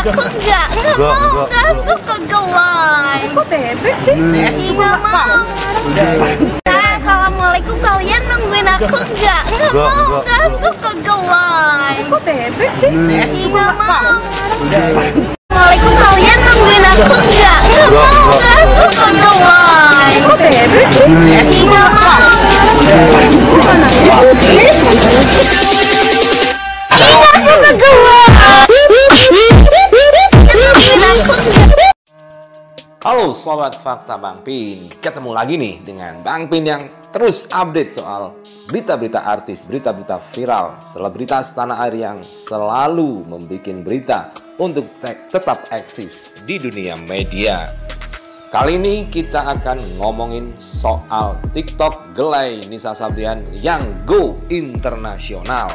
aku enggak, enggak Enggak, mau, enggak, suka gelai. Kok bebek sih? Ih, Enggak mau. Eh, Assalamualaikum kalian nungguin aku enggak, enggak Enggak, mau, enggak, suka gelai. Kok bebek sih? Ih, Enggak mau. Assalamualaikum kalian nungguin aku enggak, enggak Enggak, mau, enggak, suka gelai. Kok bebek sih? Ih, Enggak mau. Halo Sobat Fakta Bang Pin. Ketemu lagi nih dengan Bang Pin yang terus update soal berita-berita artis, berita-berita viral Selebritas tanah air yang selalu membuat berita untuk te- tetap eksis di dunia media. Kali ini kita akan ngomongin soal TikTok Gelai Nisa Sabian yang go internasional.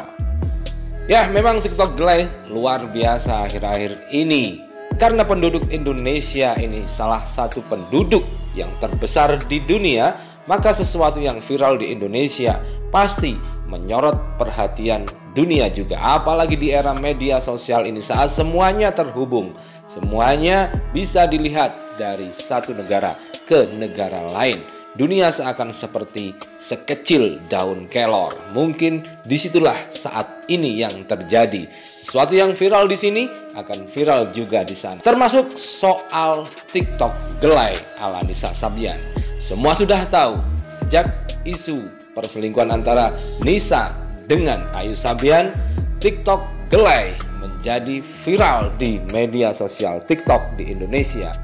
Ya, memang TikTok Gelai luar biasa akhir-akhir ini. Karena penduduk Indonesia ini salah satu penduduk yang terbesar di dunia, maka sesuatu yang viral di Indonesia pasti menyorot perhatian dunia juga. Apalagi di era media sosial ini saat semuanya terhubung, semuanya bisa dilihat dari satu negara ke negara lain. Dunia seakan seperti sekecil daun kelor. Mungkin di situlah saat ini yang terjadi. Sesuatu yang viral di sini akan viral juga di sana. Termasuk soal TikTok gelai ala Nisa Sabian. Semua sudah tahu sejak isu perselingkuhan antara Nisa dengan Ayu Sabian, TikTok gelai menjadi viral di media sosial TikTok di Indonesia.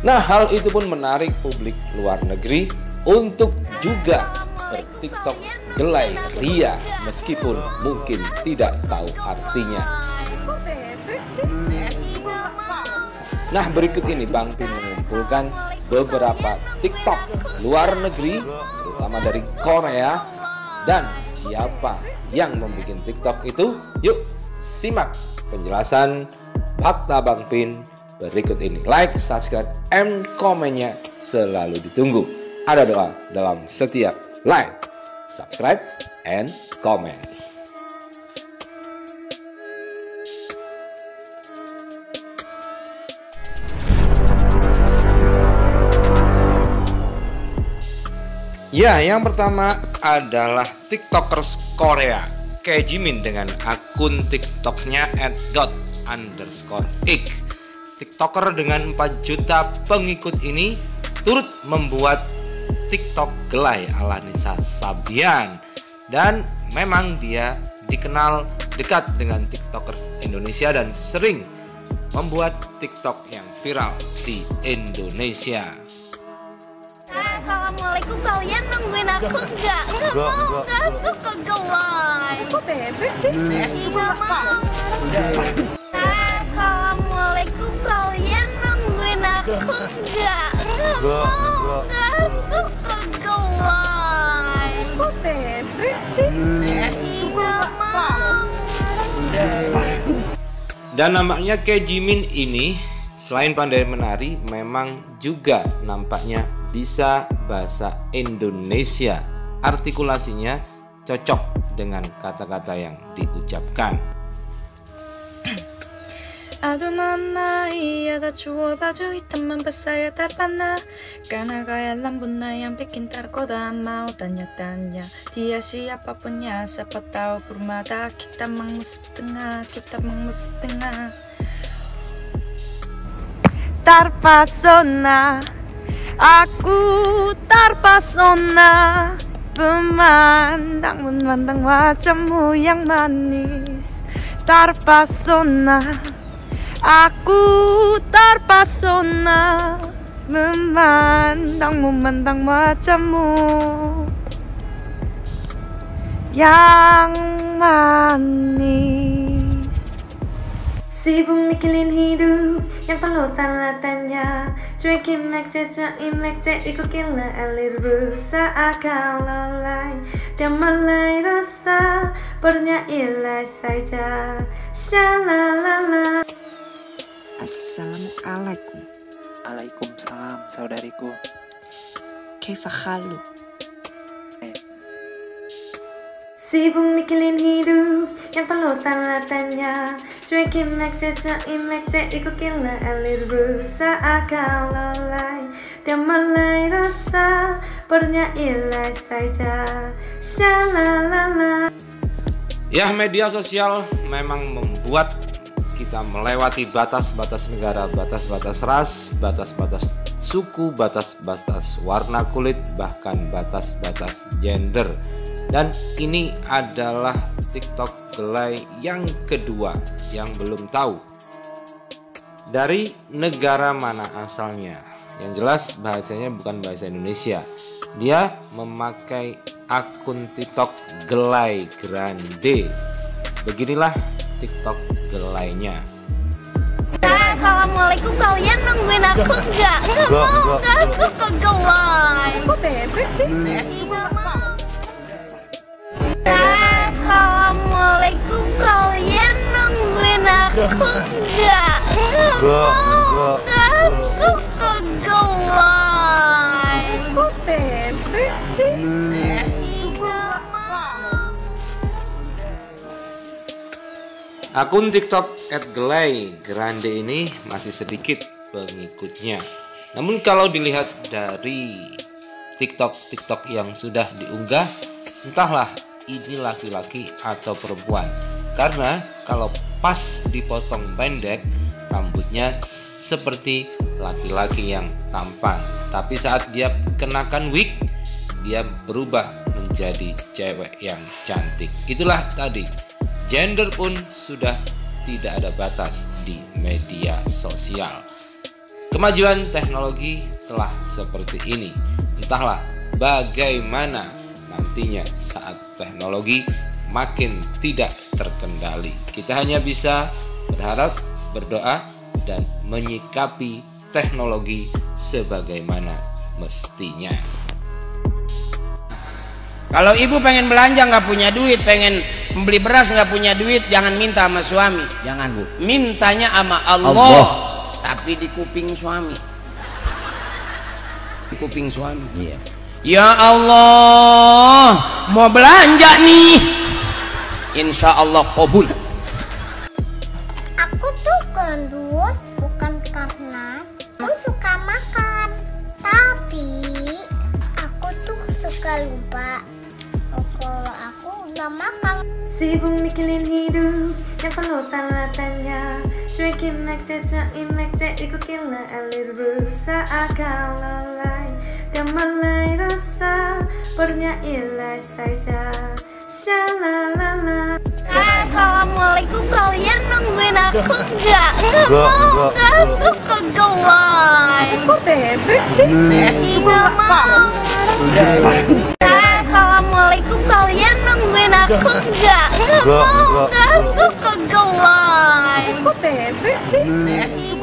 Nah, hal itu pun menarik publik luar negeri untuk juga bertiktok gelai ria meskipun mungkin tidak tahu artinya. Nah, berikut ini Bang Pin mengumpulkan beberapa TikTok luar negeri, terutama dari Korea, dan siapa yang membuat TikTok itu. Yuk, simak penjelasan fakta Bang Pin berikut ini. Like, subscribe, and komennya selalu ditunggu. Ada doa dalam setiap like, subscribe, and comment. Ya, yang pertama adalah TikTokers Korea. Kayak Jimin dengan akun TikToknya @dot underscore ik. TikToker dengan 4 juta pengikut ini turut membuat TikTok gelai ala Nisa Sabian dan memang dia dikenal dekat dengan TikTokers Indonesia dan sering membuat TikTok yang viral di Indonesia. Assalamualaikum kalian nungguin aku enggak, enggak Enggak, mau, enggak. suka gelai. Kok bebek sih? Ih, Enggak mau. Enggak, enggak mau, enggak. suka. Kok sih? Ih, Enggak mau. Dan nampaknya kayak Jimin ini selain pandai menari memang juga nampaknya bisa bahasa Indonesia. Artikulasinya cocok dengan kata-kata yang diucapkan. Aduh mama iya dah coba baju hitamman basah terpana Karena gaya lambuna yang bikin tergoda Mau tanya-tanya dia siapa punya Siapa tahu bermata kita mengusip tengah Kita mengusip tengah Terpesona Aku terpesona Pemandang memandang wajahmu yang manis Terpesona Aku terpesona Memandang memandang wajahmu. Yang manis. Sibuk mikirin hidup yang perlu tanda tanya Cuekin mek cecak imek cek ikut gila alir berusaha kalau lain Dia mulai rasa bernyanyi saja. Shalalala Assalamualaikum. Waalaikumsalam saudariku. Kaifa khalu? Sibuk mikirin hidup yang perlu tanda tanya Drinking mac jajain mac cek ikutilah elir berusaha kalau lain. Dia mulai rasa bernyanyilah saja. Shalalala. Ya, media sosial memang membuat kita melewati batas-batas negara, batas-batas ras, batas-batas suku, batas-batas warna kulit, bahkan batas-batas gender. Dan ini adalah TikTok gelai yang kedua yang belum tahu dari negara mana asalnya. Yang jelas bahasanya bukan bahasa Indonesia. Dia memakai akun TikTok Gelai Grande. Beginilah TikTok gelainya. Assalamualaikum kalian nungguin aku nggak? Nggak mau, nggak suka gelai. Kok bebek sih? Nggak mau. Assalamualaikum kalian nungguin aku nggak? Nggak mau, nggak Akun TikTok @gelai Grande ini masih sedikit pengikutnya. Namun kalau dilihat dari TikTok TikTok yang sudah diunggah, entahlah ini laki-laki atau perempuan. Karena kalau pas dipotong pendek, rambutnya seperti laki-laki yang tampan. Tapi saat dia kenakan wig, dia berubah menjadi cewek yang cantik. Itulah tadi Gender pun sudah tidak ada batas di media sosial. Kemajuan teknologi telah seperti ini. Entahlah bagaimana nantinya saat teknologi makin tidak terkendali. Kita hanya bisa berharap, berdoa, dan menyikapi teknologi sebagaimana mestinya. Kalau ibu pengen belanja nggak punya duit, pengen beli beras nggak punya duit, jangan minta sama suami. Jangan bu. Mintanya sama Allah, Allah. tapi di kuping suami. Di kuping suami. Iya. Ya Allah, mau belanja nih. Insya Allah kabul. Aku tuh gendut bukan karena aku suka makan, tapi aku tuh suka lupa. Udah makan, Sibuk mikirin hidup yang penuh tanda tanya Drinking mac jajain mac cek ikutilah elir berusaha. Kalau lain Dia mulai rasa bernyanyilah saja. Shalalala. Assalamualaikum kalian nungguin aku nggak? Nggak mau, nggak suka gelai. Kok bebek sih? Nggak mau. Nggak? Nggak mau, nggak suka gelai. Kok bebek sih? Nggak mau.